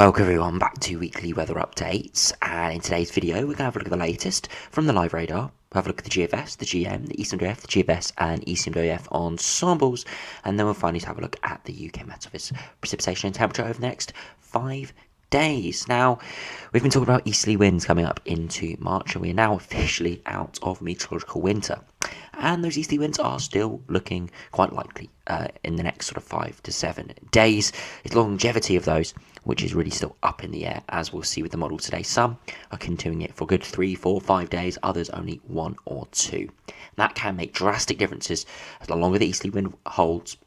Welcome everyone back to weekly weather updates and in today's video we're going to have a look at the latest from the live radar. We'll have a look at the GFS, the GEM, the ECMWF, the GFS and ECMWF ensembles and then we'll finally have a look at the UK Met Office precipitation and temperature over the next five days. Now, we've been talking about easterly winds coming up into March, and we are now officially out of meteorological winter. And those easterly winds are still looking quite likely uh, in the next sort of five to seven days. It's longevity of those, which is really still up in the air, as we'll see with the model today. Some are continuing it for good three, four, five days, others only one or two. that can make drastic differences as the longer the easterly wind holds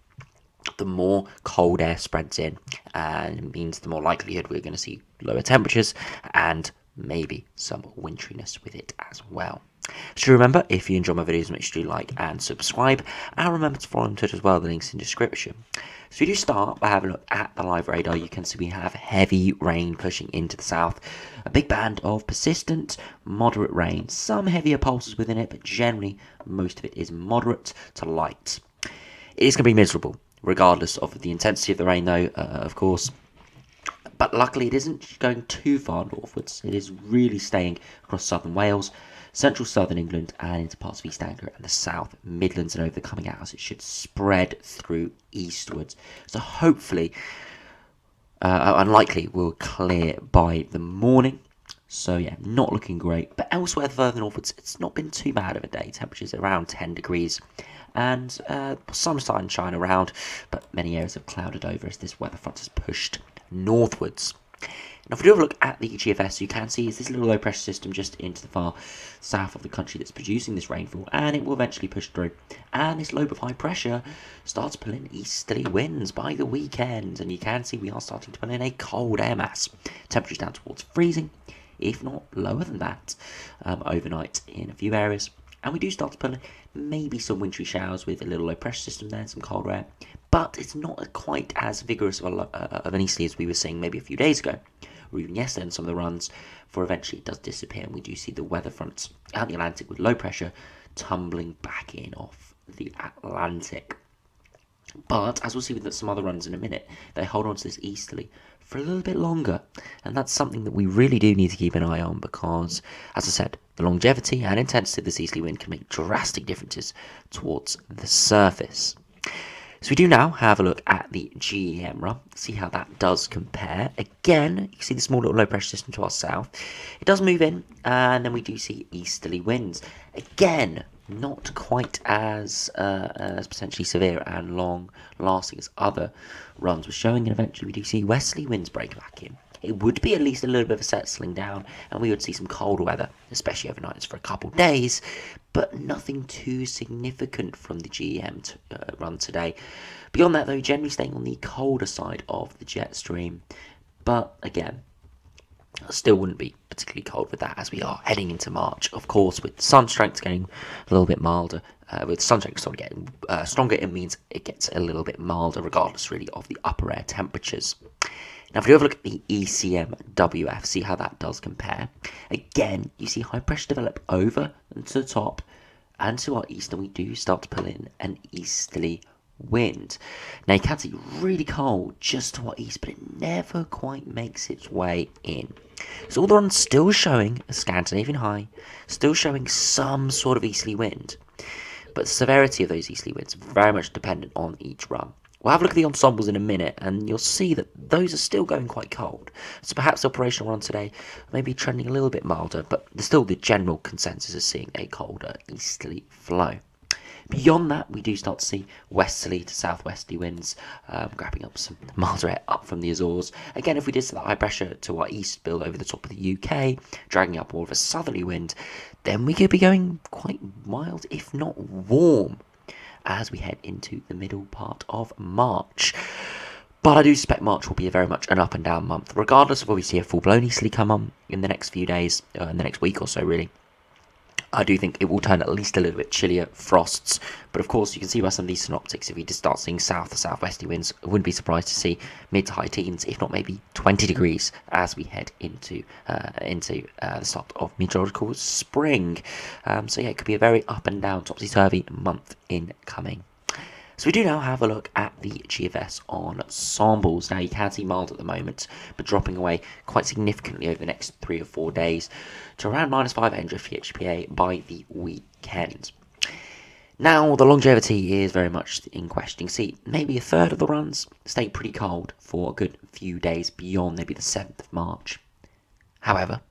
the more cold air spreads in and it means the more likelihood we're going to see lower temperatures and maybe some winteriness with it as well. So remember, if you enjoy my videos, make sure you like and subscribe. And remember to follow on Twitter as well, the link's in the description. So we do start by having a look at the live radar. You can see we have heavy rain pushing into the south. A big band of persistent, moderate rain. Some heavier pulses within it, but generally most of it is moderate to light. It is going to be miserable regardless of the intensity of the rain, though, uh, of course. But luckily, it isn't going too far northwards. It is really staying across southern Wales, central southern England, and into parts of East Anglia and the South Midlands and over the coming hours. It should spread through eastwards. So hopefully, uh, unlikely, will clear by the morning. So yeah, not looking great. But elsewhere further northwards, it's not been too bad of a day. Temperatures around 10 degrees and uh, some sunshine around, but many areas have clouded over as this weather front has pushed northwards. Now, if we do have a look at the GFS, you can see is this little low pressure system just into the far south of the country that's producing this rainfall, and it will eventually push through. And this low but high pressure starts pulling easterly winds by the weekend, and you can see we are starting to pull in a cold air mass. Temperatures down towards freezing, if not lower than that, um, overnight in a few areas. And we do start to pull in maybe some wintry showers with a little low pressure system there, some cold air. But it's not quite as vigorous of, a, uh, of an easterly as we were seeing maybe a few days ago, even yesterday in some of the runs, for eventually it does disappear and we do see the weather fronts out the Atlantic with low pressure tumbling back in off the Atlantic. But as we'll see with some other runs in a minute, they hold on to this easterly for a little bit longer. And that's something that we really do need to keep an eye on because, as I said, the longevity and intensity of this easterly wind can make drastic differences towards the surface. So we do now have a look at the GEMRA, see how that does compare. Again, you can see the small little low pressure system to our south. It does move in, and then we do see easterly winds. Again, not quite as uh, as potentially severe and long lasting as other runs were showing, and eventually we do see westerly winds break back in. It would be at least a little bit of a settling down, and we would see some cold weather, especially overnights for a couple of days, but nothing too significant from the GEM to, uh, run today. Beyond that, though, generally staying on the colder side of the jet stream, but again, still wouldn't be particularly cold with that as we are heading into March. Of course, with sun strength getting a little bit milder, uh, with sun strength sort of getting uh, stronger, it means it gets a little bit milder, regardless really of the upper air temperatures. Now, if you have a look at the ECMWF, see how that does compare. Again, you see high pressure develop over and to the top and to our east, and we do start to pull in an easterly wind. Now you can see really cold just to our east, but it never quite makes its way in. So all the runs still showing a Scandinavian high, still showing some sort of easterly wind. But the severity of those easterly winds very much dependent on each run. We'll have a look at the ensembles in a minute, and you'll see that those are still going quite cold. So perhaps the operational run today may be trending a little bit milder, but still the general consensus is seeing a colder easterly flow. Beyond that, we do start to see westerly to southwesterly winds, um, grabbing up some milder air up from the Azores. Again, if we did see that high pressure to our east build over the top of the UK, dragging up more of a southerly wind, then we could be going quite mild, if not warm, as we head into the middle part of March. But I do suspect March will be very much an up and down month, regardless of whether we see a full blown easterly come on in the next few days, uh, in the next week or so, really. I do think it will turn at least a little bit chillier, frosts. But of course, you can see by some of these synoptics, if we just start seeing south or southwesterly winds, I wouldn't be surprised to see mid to high teens, if not maybe 20 degrees, as we head into uh, into uh, the start of meteorological spring. Um, so yeah, it could be a very up and down, topsy turvy month incoming. So we do now have a look at the GFS ensembles. Now you can see mild at the moment, but dropping away quite significantly over the next three or four days to around minus 500 HPA by the weekend. Now, the longevity is very much in question. See, maybe a third of the runs stay pretty cold for a good few days beyond maybe the 7th of March. However,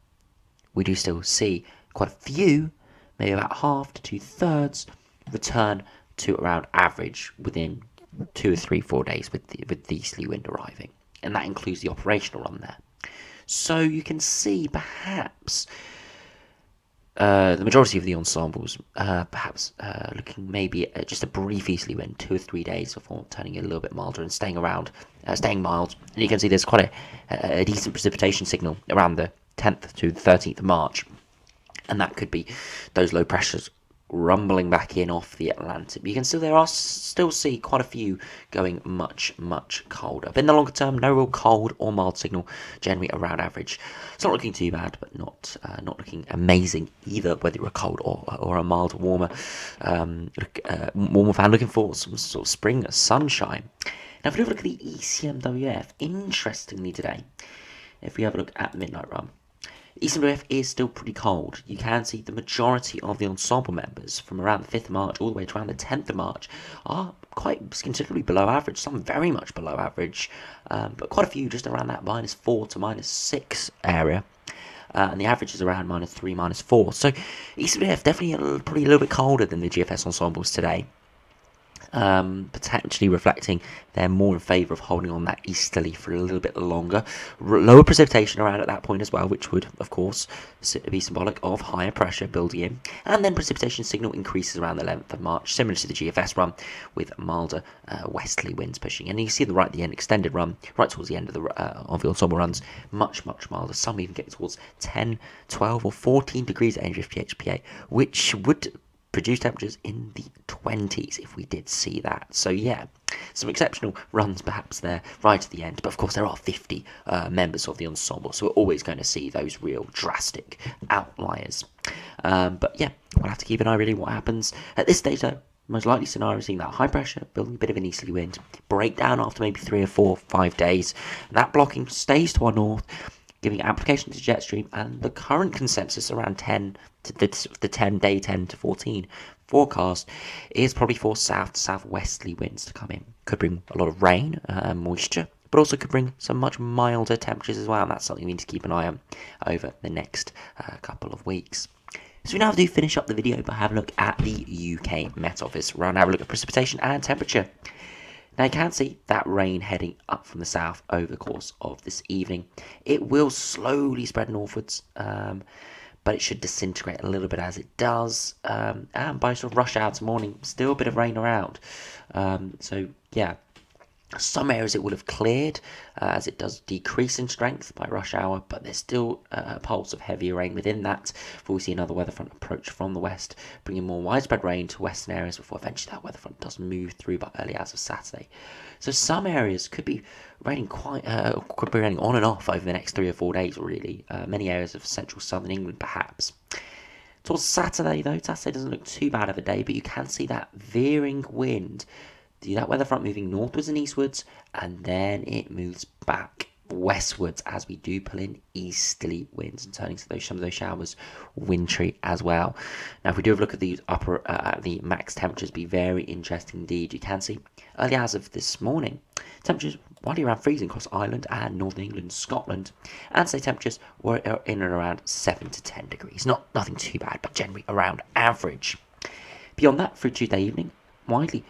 we do still see quite a few, maybe about half to two thirds, return to around average within two or three, four days with the, with the easterly wind arriving. And that includes the operational run there. So you can see perhaps uh, the majority of the ensembles, uh, perhaps uh, looking maybe at just a brief easterly wind, two or three days before turning a little bit milder and staying around, uh, staying mild. And you can see there's quite a, a decent precipitation signal around the 10th to the 13th of March, and that could be those low pressures rumbling back in off the Atlantic. You can still there are still see quite a few going much much colder. But in the longer term, no real cold or mild signal, generally around average. It's not looking too bad, but not uh, not looking amazing either. Whether you're a cold or or a mild warmer um, uh, warmer fan looking for some sort of spring sunshine. Now, if we look at the ECMWF, interestingly today, if we have a look at Midnight Run, ECMWF is still pretty cold. You can see the majority of the ensemble members from around the 5th of March all the way to around the 10th of March are quite considerably below average, some very much below average, um, but quite a few just around that minus 4 to minus 6 area. Uh, and the average is around minus 3, minus 4. So Eastern ECMWF definitely a probably a little bit colder than the GFS ensembles today um, potentially reflecting they're more in favour of holding on that easterly for a little bit longer. R- lower precipitation around at that point as well, which would, of course, be symbolic of higher pressure building in. And then precipitation signal increases around the 11th of March, similar to the GFS run, with milder uh, westerly winds pushing. And you see the right at the end, extended run, right towards the end of the uh, of the ensemble runs, much, much milder. Some even get towards 10, 12, or 14 degrees at HPA, which would produce temperatures in the 20s if we did see that. So, yeah, some exceptional runs perhaps there right at the end, but of course, there are 50 uh, members of the ensemble, so we're always going to see those real drastic outliers. Um, but yeah, we'll have to keep an eye really what happens at this stage though. Most likely scenario is seeing that high pressure building a bit of an easterly wind, breakdown after maybe three or four, five days. That blocking stays to our north, giving application to jet stream and the current consensus around 10 to the, the 10 day 10 to 14 forecast is probably for south southwesterly winds to come in could bring a lot of rain uh, moisture but also could bring some much milder temperatures as well and that's something we need to keep an eye on over the next uh, couple of weeks so we now do finish up the video by having a look at the UK Met Office. We're going to have a look at precipitation and temperature. Now you can see that rain heading up from the south over the course of this evening. It will slowly spread northwards, um, but it should disintegrate a little bit as it does. Um, and by sort of rush hour tomorrow morning, still a bit of rain around. Um, so yeah, some areas it will have cleared uh, as it does decrease in strength by rush hour, but there's still uh, a pulse of heavier rain within that before we see another weather front approach from the west, bringing more widespread rain to western areas before eventually that weather front does move through by early hours of Saturday. So some areas could be raining quite, uh, could be raining on and off over the next three or four days, really. Uh, many areas of central southern England, perhaps. Towards Saturday, though, Saturday doesn't look too bad of a day, but you can see that veering wind do that weather front moving northwards and eastwards, and then it moves back westwards as we do pull in easterly winds and turning to those some of those showers wintry as well. Now, if we do have a look at these upper uh, the max temperatures, be very interesting indeed. You can see early hours of this morning, temperatures widely around freezing across Ireland and northern England, Scotland, and say temperatures were in and around seven to ten degrees. Not nothing too bad, but generally around average. Beyond that, through Tuesday evening, widely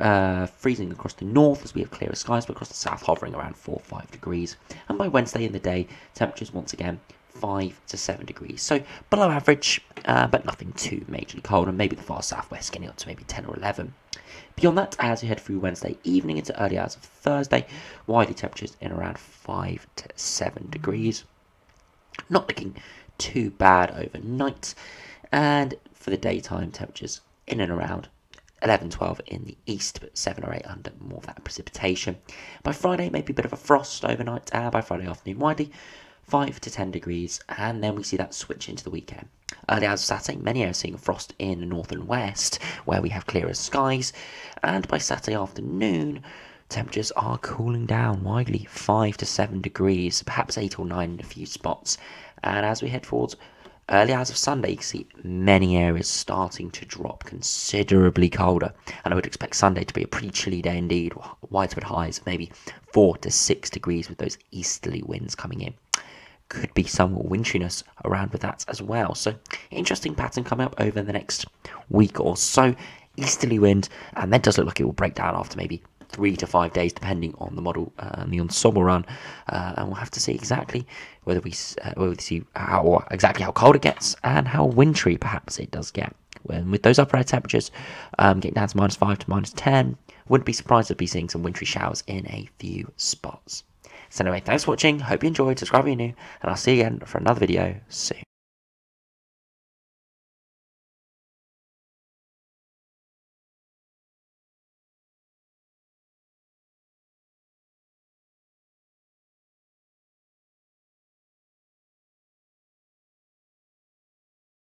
uh, freezing across the north as we have clearer skies, but across the south hovering around 4 5 degrees. And by Wednesday in the day, temperatures once again 5 to 7 degrees. So below average, uh, but nothing too majorly cold, and maybe the far southwest getting up to maybe 10 or 11. Beyond that, as you head through Wednesday evening into early hours of Thursday, widely temperatures in around 5 to 7 degrees. Not looking too bad overnight. And for the daytime, temperatures in and around 11, 12 in the east, but 7 or 8 under more of that precipitation. By Friday, maybe a bit of a frost overnight, uh, by Friday afternoon, widely 5 to 10 degrees, and then we see that switch into the weekend. Early hours of Saturday, many areas seeing frost in the north and west, where we have clearer skies, and by Saturday afternoon, temperatures are cooling down widely 5 to 7 degrees, perhaps 8 or 9 in a few spots. And as we head towards early hours of Sunday, you can see many areas starting to drop considerably colder. And I would expect Sunday to be a pretty chilly day indeed, widespread highs of maybe 4 to 6 degrees with those easterly winds coming in could be some winteriness around with that as well. So interesting pattern coming up over the next week or so. Easterly wind, and that does look like it will break down after maybe three to five days, depending on the model uh, and the ensemble run. Uh, and we'll have to see exactly whether we uh, whether we see how exactly how cold it gets and how wintry perhaps it does get. When with those upper air temperatures um, getting down to minus five to minus ten, wouldn't be surprised to be seeing some wintry showers in a few spots. So anyway, thanks for watching. Hope you enjoyed. Subscribe if you're new, and I'll see you again for another video soon.